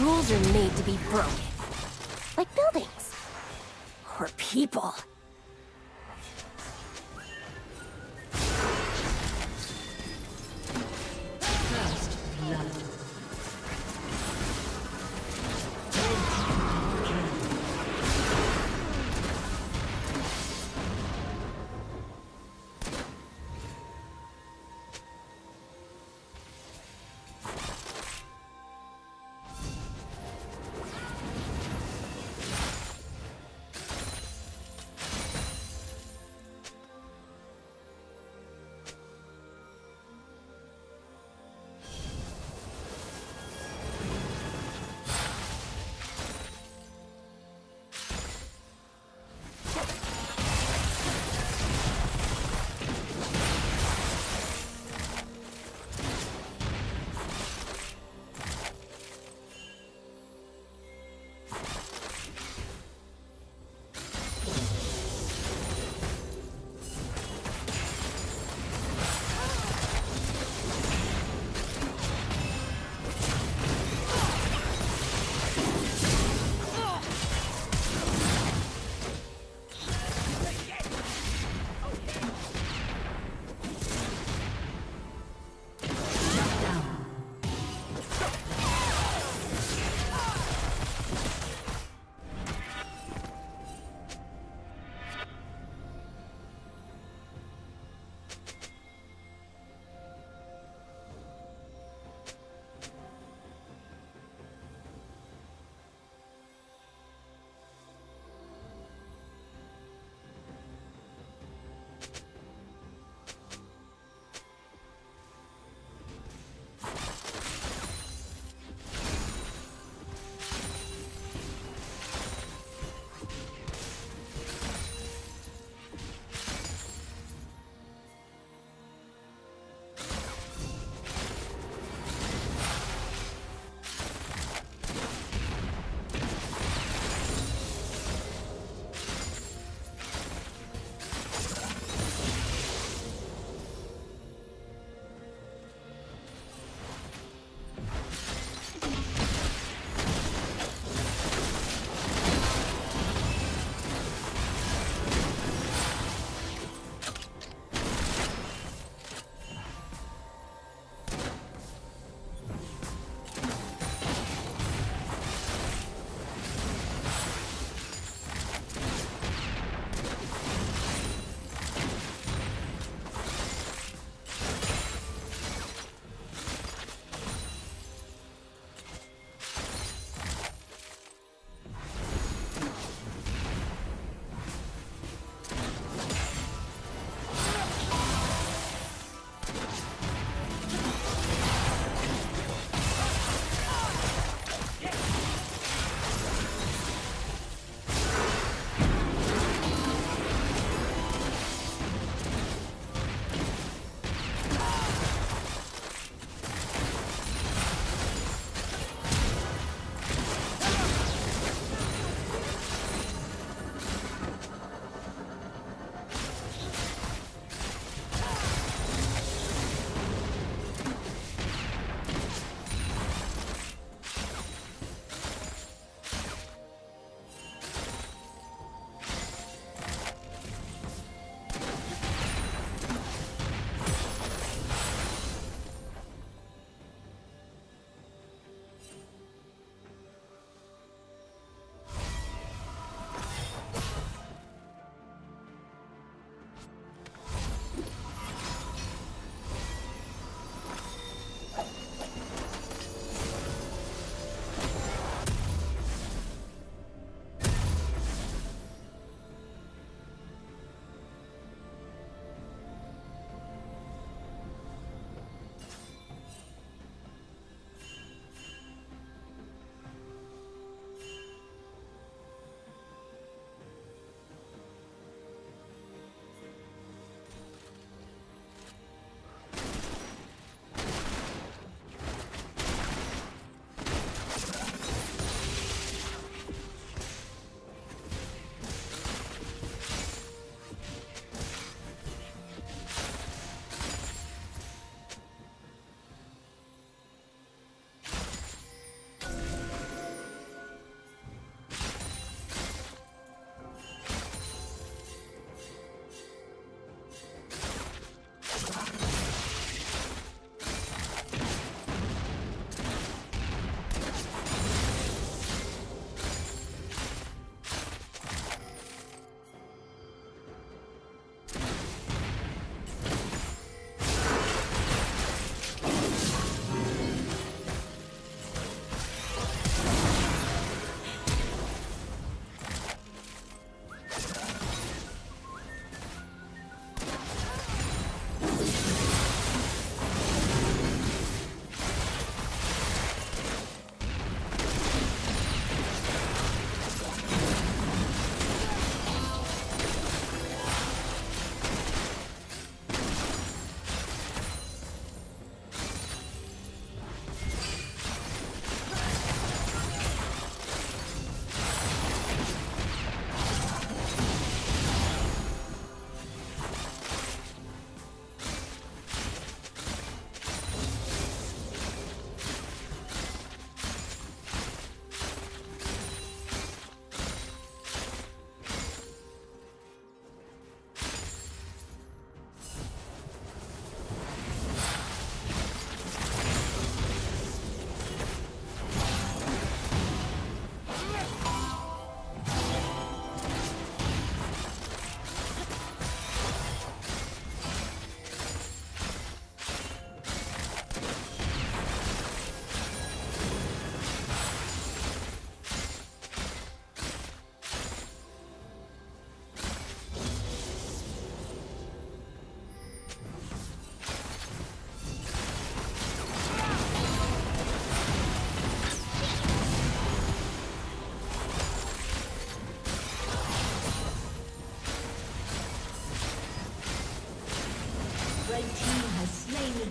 Rules are made to be broken. Like buildings. Or people. First blood.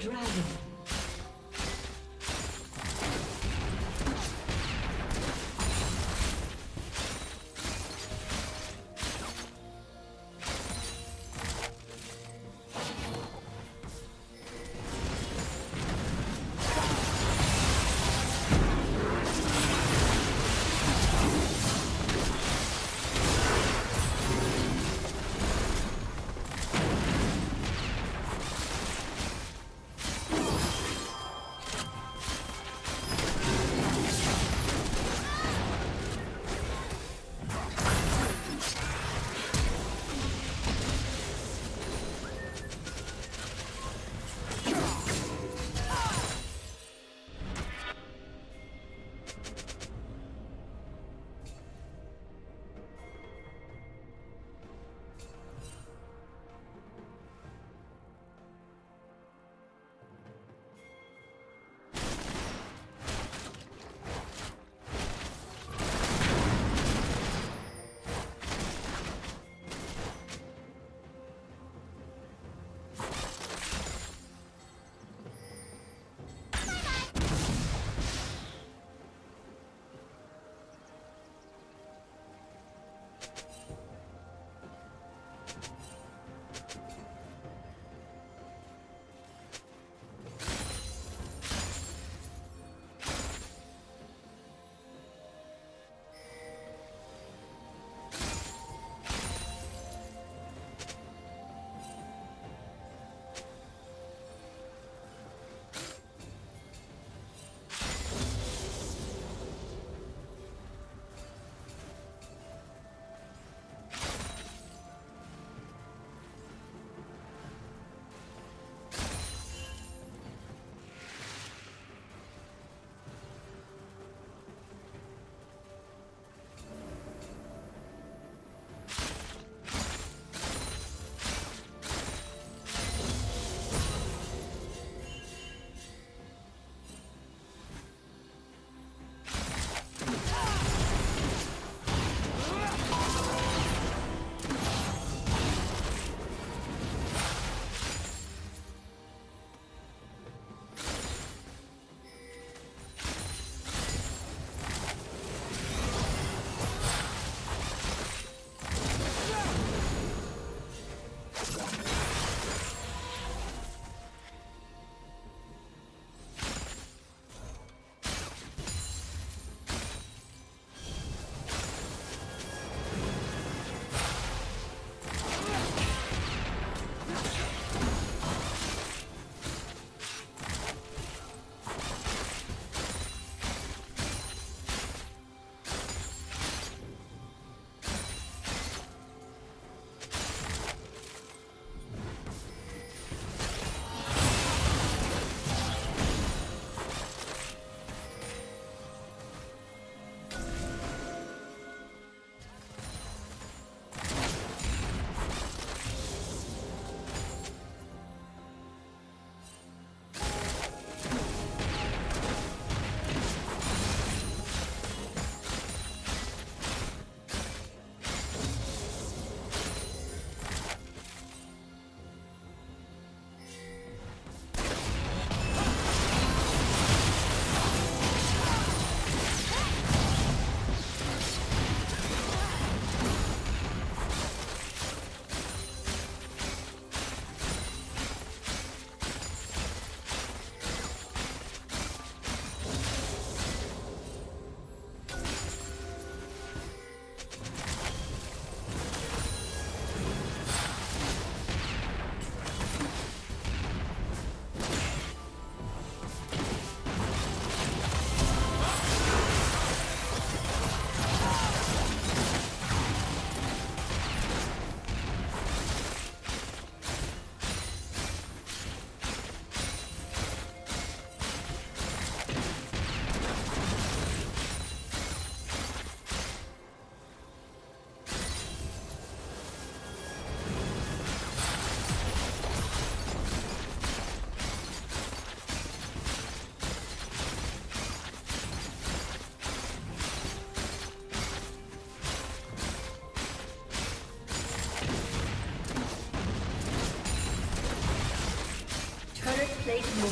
Dragon.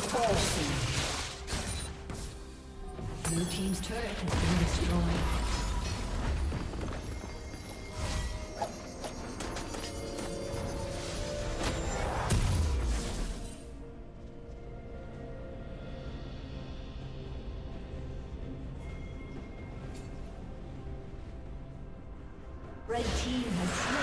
Soon. Blue Team's turret has been destroyed. Red team has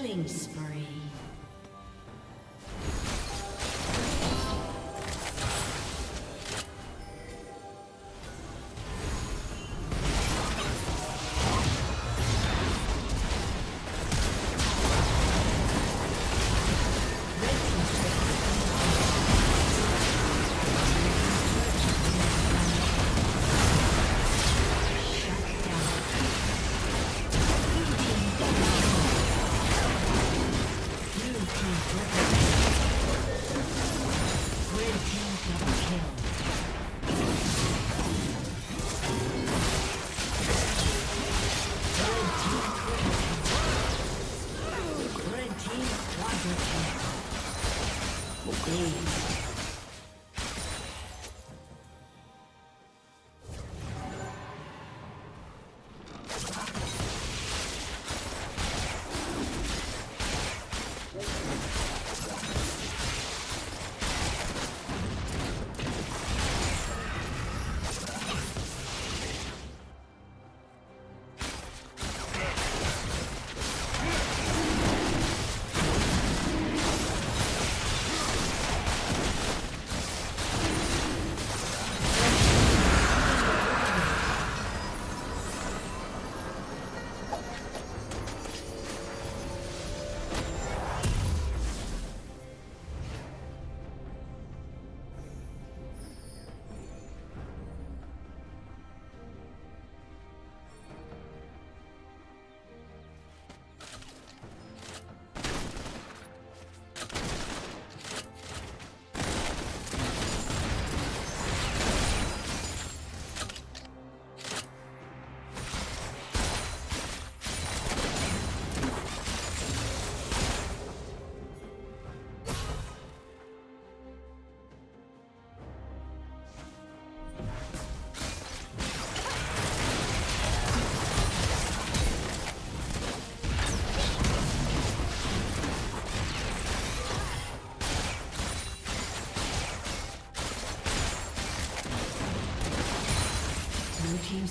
Killing spree.